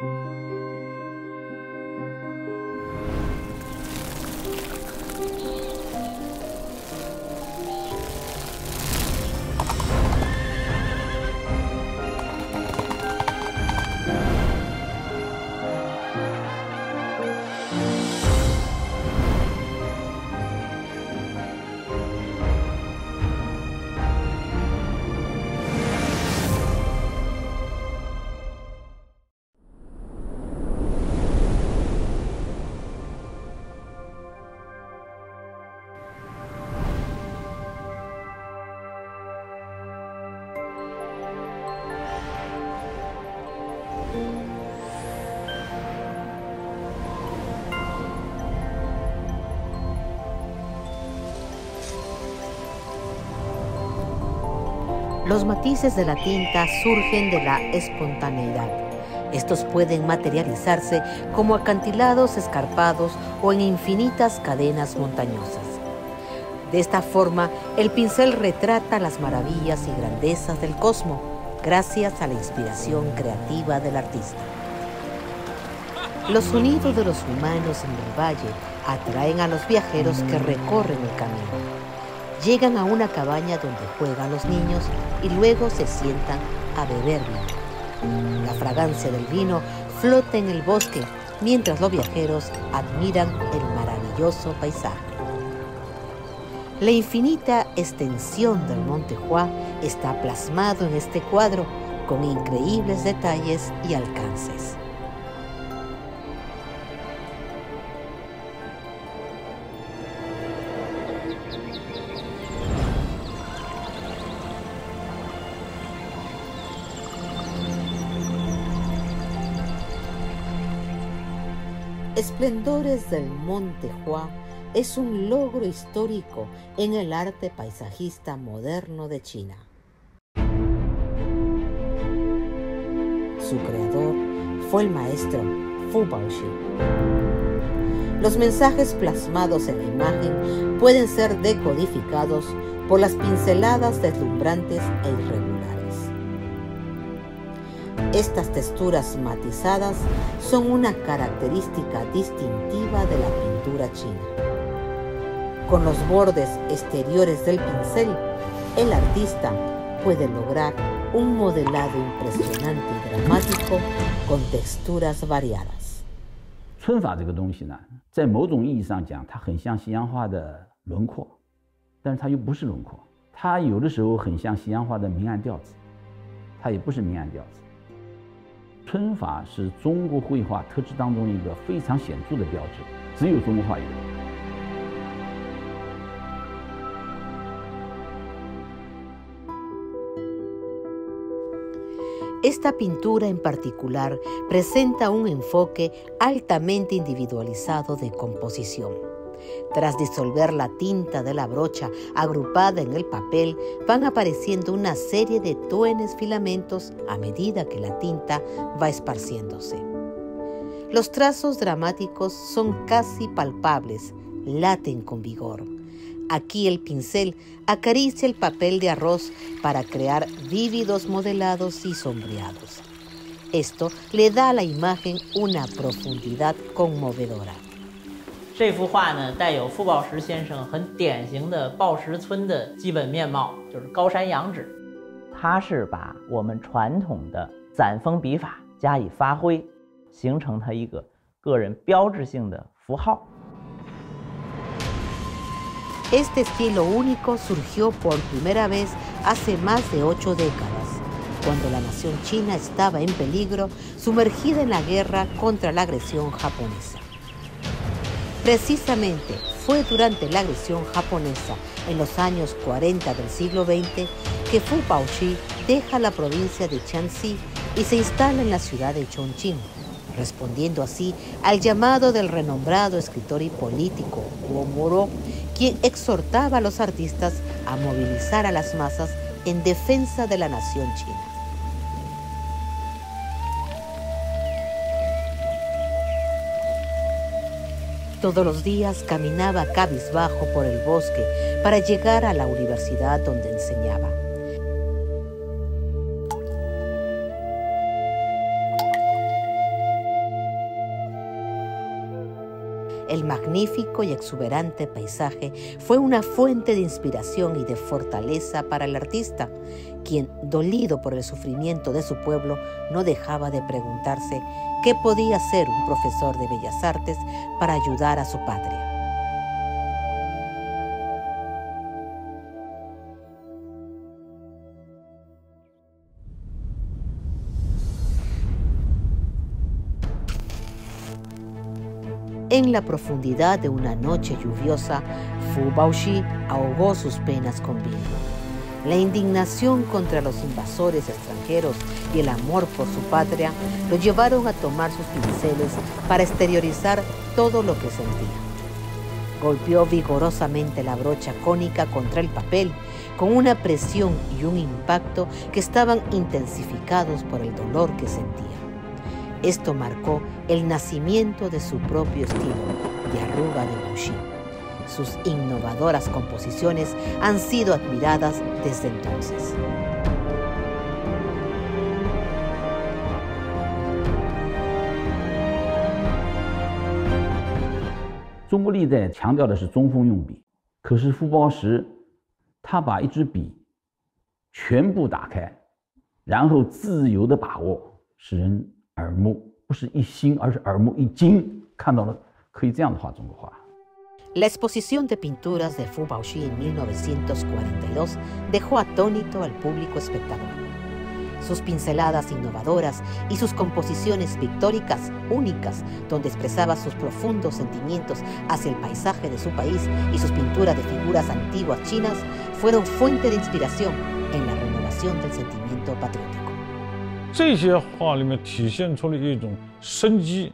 うん。Los matices de la tinta surgen de la espontaneidad. Estos pueden materializarse como acantilados escarpados o en infinitas cadenas montañosas. De esta forma, el pincel retrata las maravillas y grandezas del cosmos gracias a la inspiración creativa del artista. Los sonidos de los humanos en el valle atraen a los viajeros que recorren el camino llegan a una cabaña donde juegan los niños y luego se sientan a beber vino. La fragancia del vino flota en el bosque mientras los viajeros admiran el maravilloso paisaje. La infinita extensión del Monte Juá está plasmado en este cuadro con increíbles detalles y alcances. Esplendores del Monte Hua es un logro histórico en el arte paisajista moderno de China. Su creador fue el maestro Fu Baoxi. Los mensajes plasmados en la imagen pueden ser decodificados por las pinceladas deslumbrantes e irregulares. Estas texturas matizadas son una característica distintiva de la pintura china. Con los bordes exteriores del pincel, el artista puede lograr un modelado impresionante y dramático con texturas variadas. 皴法这个东西呢，在某种意义上讲，它很像西洋画的轮廓，但是它又不是轮廓。它有的时候很像西洋画的明暗调子，它也不是明暗调子。 皴法是中国绘画特质当中一个非常显著的标志，只有中国画有。Esta pintura en particular presenta un enfoque altamente individualizado de composición. Tras disolver la tinta de la brocha agrupada en el papel, van apareciendo una serie de tuenes filamentos a medida que la tinta va esparciéndose. Los trazos dramáticos son casi palpables, laten con vigor. Aquí el pincel acaricia el papel de arroz para crear vívidos modelados y sombreados. Esto le da a la imagen una profundidad conmovedora. 这幅画呢，带有傅抱石先生很典型的抱石村的基本面貌，就是高山仰止。他是把我们传统的攒锋笔法加以发挥，形成他一个个人标志性的符号。Este estilo único surgió por primera vez hace más de ocho décadas, cuando la nación china estaba en peligro, sumergida en la guerra contra la agresión japonesa. Precisamente fue durante la agresión japonesa en los años 40 del siglo XX que Fu Baoxi deja la provincia de Jiangxi y se instala en la ciudad de Chongqing, respondiendo así al llamado del renombrado escritor y político Guo Moro, quien exhortaba a los artistas a movilizar a las masas en defensa de la nación china. Todos los días caminaba cabizbajo por el bosque para llegar a la universidad donde enseñaba. El magnífico y exuberante paisaje fue una fuente de inspiración y de fortaleza para el artista, quien, dolido por el sufrimiento de su pueblo, no dejaba de preguntarse qué podía hacer un profesor de bellas artes para ayudar a su patria. En la profundidad de una noche lluviosa, Fu Baoxi ahogó sus penas con vino. La indignación contra los invasores extranjeros y el amor por su patria lo llevaron a tomar sus pinceles para exteriorizar todo lo que sentía. Golpeó vigorosamente la brocha cónica contra el papel con una presión y un impacto que estaban intensificados por el dolor que sentía. Esto marcó el nacimiento de su propio estilo de arruga de Bouchy. 中国历代强调的是中锋用笔，可是傅抱石他把一支笔全部打开，然后自由的把握，使人耳目不是一新，而是耳目一惊，看到了可以这样画中国画。La exposición de pinturas de Fu Baoxi en 1942 dejó atónito al público espectador. Sus pinceladas innovadoras y sus composiciones pictóricas únicas, donde expresaba sus profundos sentimientos hacia el paisaje de su país y sus pinturas de figuras antiguas chinas, fueron fuente de inspiración en la renovación del sentimiento patriótico. 这些画里面体现出了一种生机，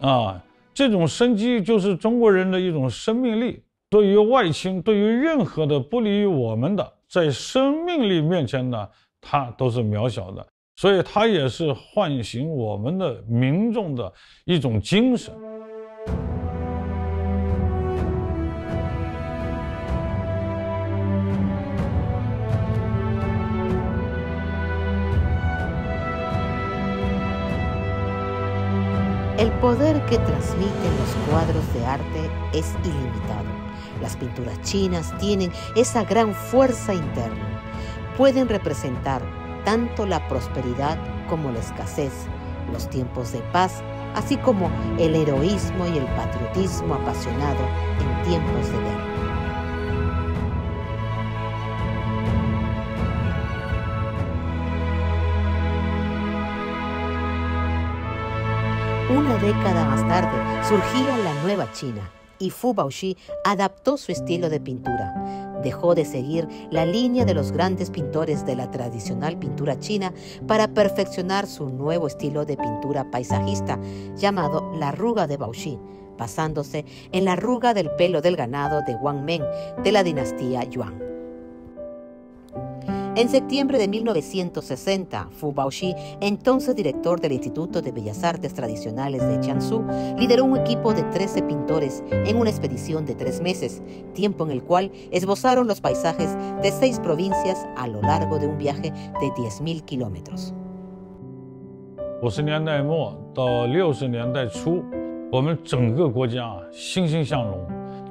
啊， 这种生机就是中国人的一种生命力。对于外侵，对于任何的不利于我们的，在生命力面前呢，它都是渺小的。所以，它也是唤醒我们的民众的一种精神。El poder que transmiten los cuadros de arte es ilimitado. Las pinturas chinas tienen esa gran fuerza interna. Pueden representar tanto la prosperidad como la escasez, los tiempos de paz, así como el heroísmo y el patriotismo apasionado en tiempos de guerra. Una década más tarde surgía la nueva China y Fu Baoxi adaptó su estilo de pintura. Dejó de seguir la línea de los grandes pintores de la tradicional pintura china para perfeccionar su nuevo estilo de pintura paisajista llamado la arruga de Baoxi, basándose en la arruga del pelo del ganado de Wang Meng de la dinastía Yuan. En septiembre de 1960, Fu Baoxi, entonces director del Instituto de Bellas Artes Tradicionales de Jiangsu, lideró un equipo de 13 pintores en una expedición de tres meses, tiempo en el cual esbozaron los paisajes de seis provincias a lo largo de un viaje de 10.000 kilómetros. 50年代末到60年代初，我们整个国家欣欣向荣。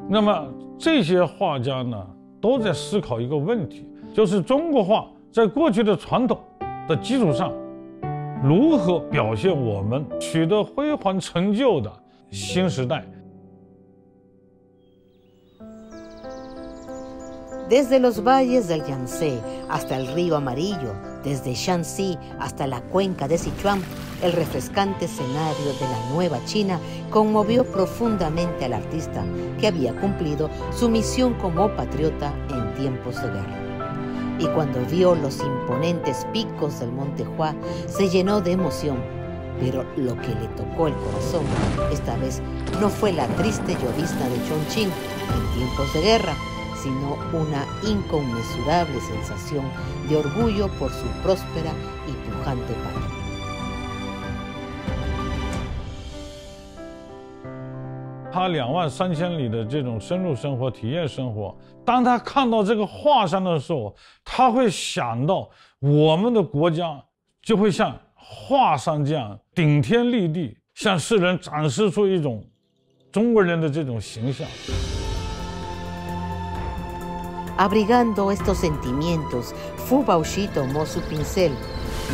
那么这些画家呢，都在思考一个问题。 就是中国画在过去的传统的基础上，如何表现我们取得辉煌成就的新时代。Desde los valles del Yangtze hasta el río Amarillo, desde Shanxi hasta la cuenca de Sichuan, el refrescante escenario de la nueva China conmovió profundamente al artista que había cumplido su misión como patriota en tiempos de guerra y cuando vio los imponentes picos del Monte Hua se llenó de emoción. Pero lo que le tocó el corazón esta vez no fue la triste llovizna de Chongqing en tiempos de guerra, sino una inconmensurable sensación de orgullo por su próspera y pujante patria. 他两万三千里的这种深入生活、体验生活，当他看到这个华山的时候，他会想到我们的国家就会像华山这样顶天立地，向世人展示出一种。中国人的这种形象。Abrigando estos sentimientos, Fu Baoshi tomó su pincel.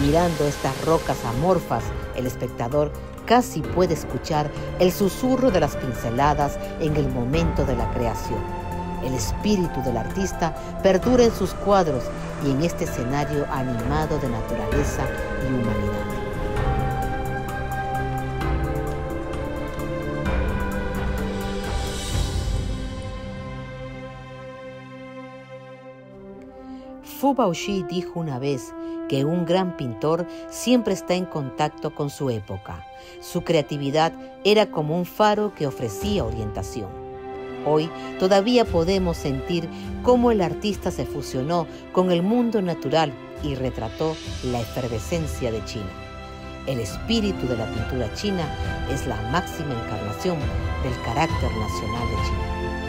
Mirando estas rocas amorfas, el espectador casi puede escuchar el susurro de las pinceladas en el momento de la creación. El espíritu del artista perdura en sus cuadros y en este escenario animado de naturaleza y humanidad. Fu Baoshi dijo una vez que un gran pintor siempre está en contacto con su época. Su creatividad era como un faro que ofrecía orientación. Hoy todavía podemos sentir cómo el artista se fusionó con el mundo natural y retrató la efervescencia de China. El espíritu de la pintura china es la máxima encarnación del carácter nacional de China.